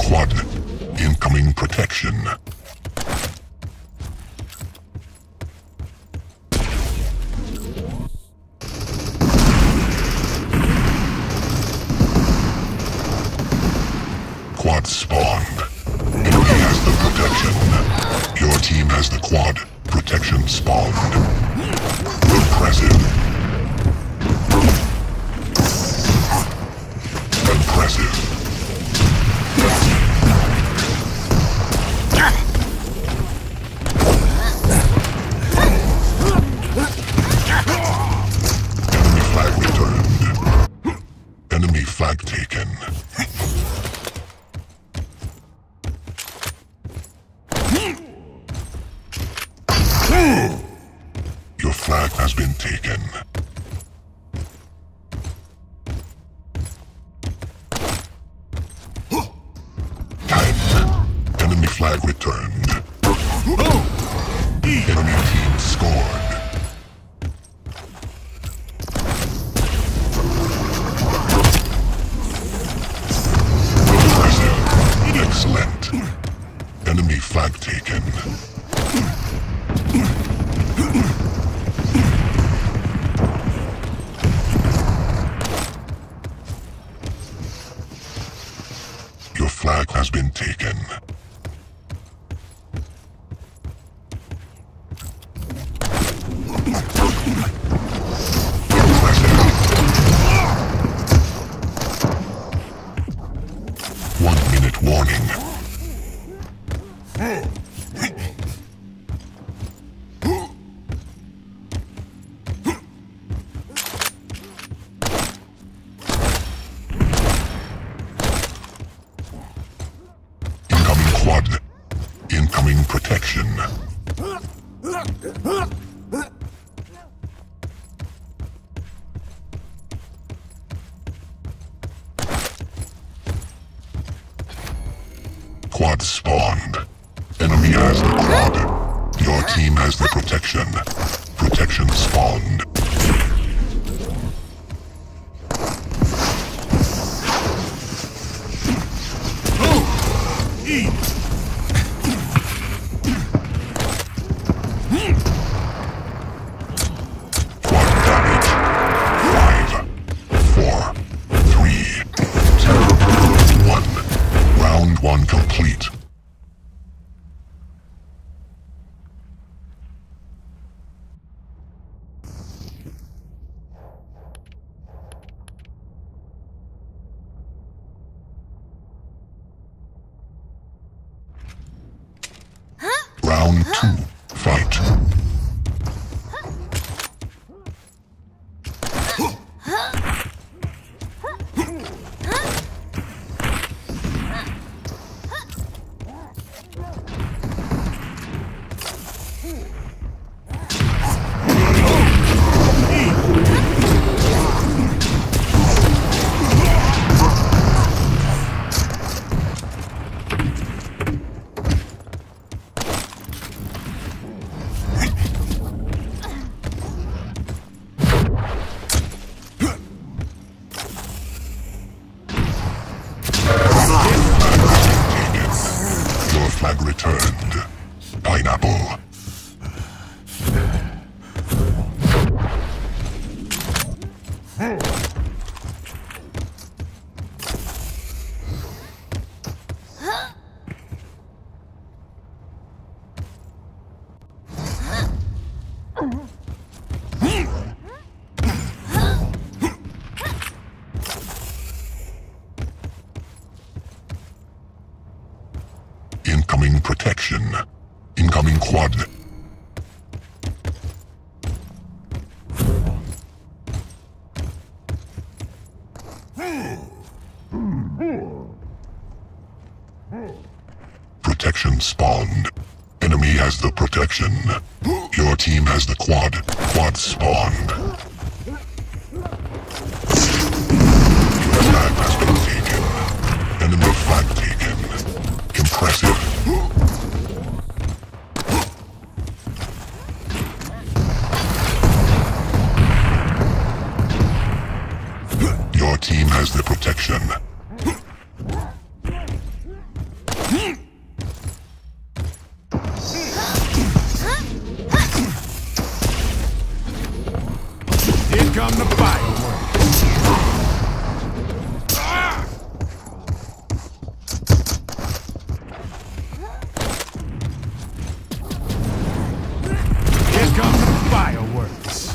quad. Incoming protection. Quad spawned. Enemy has the protection. Your team has the quad. Protection spawned. Your flag has been taken. Time. Enemy flag returned. Enemy team scored. Excellent. Enemy flag taken. Your flag has been taken. Quad spawned. Enemy has the quad. Your team has the protection. Protection spawned. 啊。Incoming protection. Incoming quad. Spawned. Enemy has the protection. Your team has the quad. Quad spawned. come to fight. Ah! The fireworks.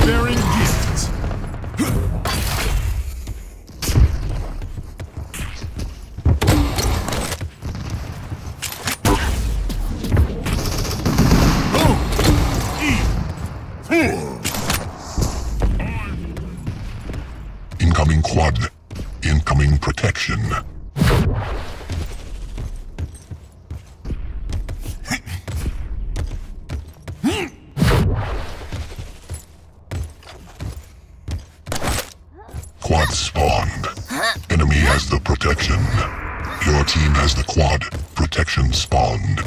bearing Has the quad. Protection spawned.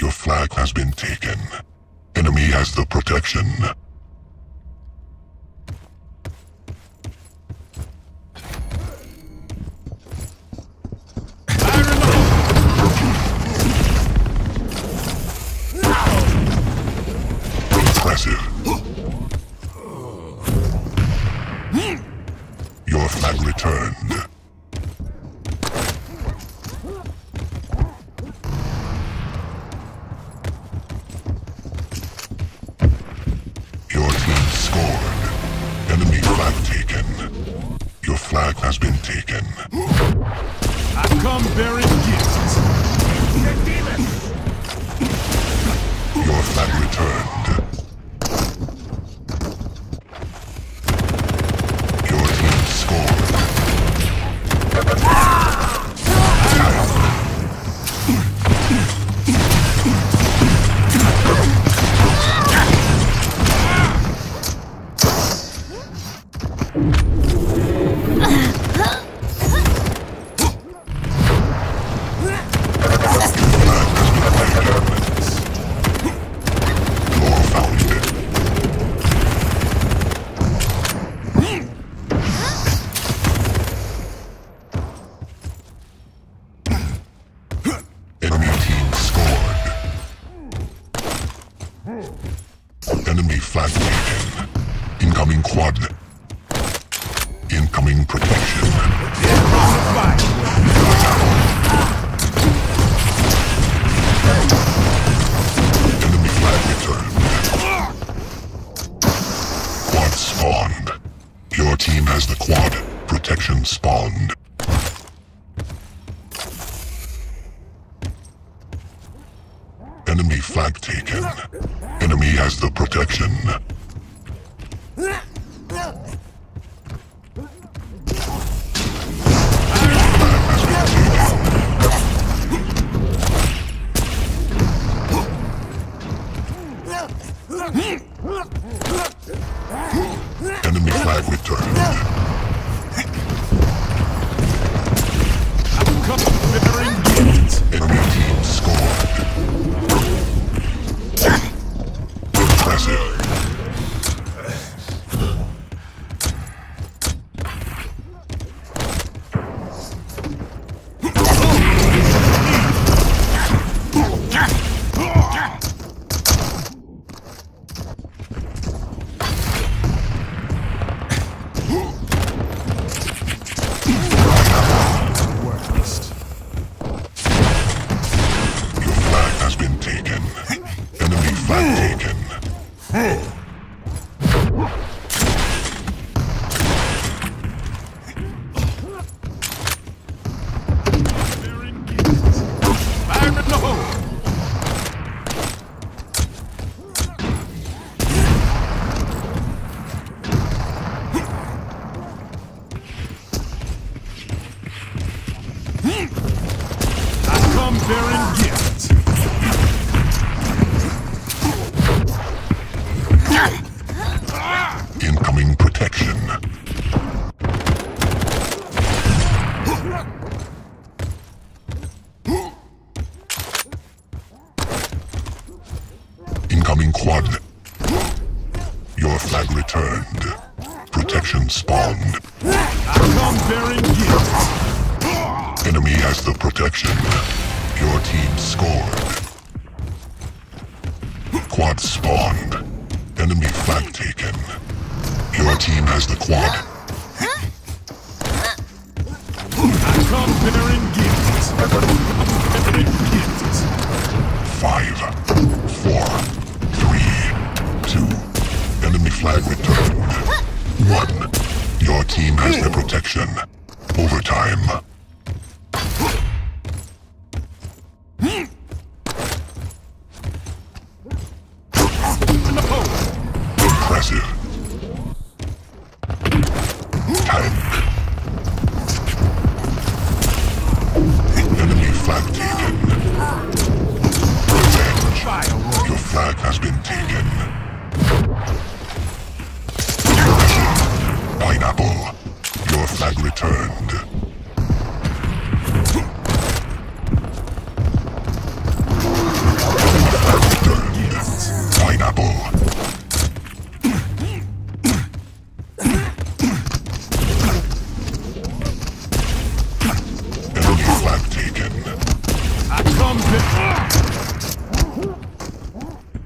Your flag has been taken. Enemy has the protection. Flag has been taken. I come bearing gifts. Your flag returned. Enemy flag taken. Incoming quad. Incoming protection. Enemy flag returned. Quad spawned. Your team has the quad. Protection spawned. Enemy flag taken. Enemy has the protection. Enemy flag returned. Bearing gifts. Enemy Impressive. Incoming protection. Incoming quad. Your flag returned. Protection spawned. Enemy has the protection. Your team scored. Quad spawned. Enemy flag taken. Your team has the quad. Returned. Pineapple. Come bearing...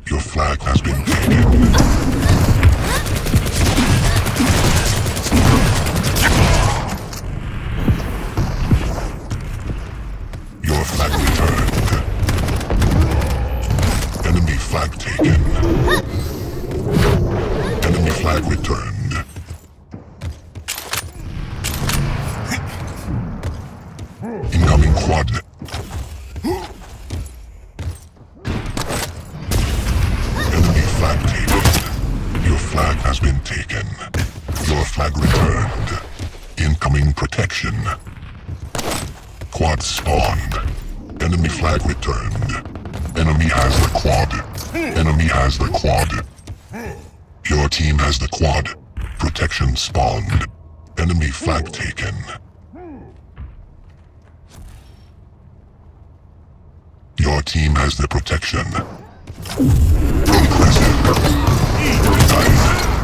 Your flag has been taken. Enemy flag taken. Your flag has been taken. Your flag returned. Incoming protection. Quad spawned. Enemy flag returned. Enemy has the quad. Enemy has the quad. Your team has the quad. Protection spawned. Enemy flag taken. team has the protection. Progressive. Time.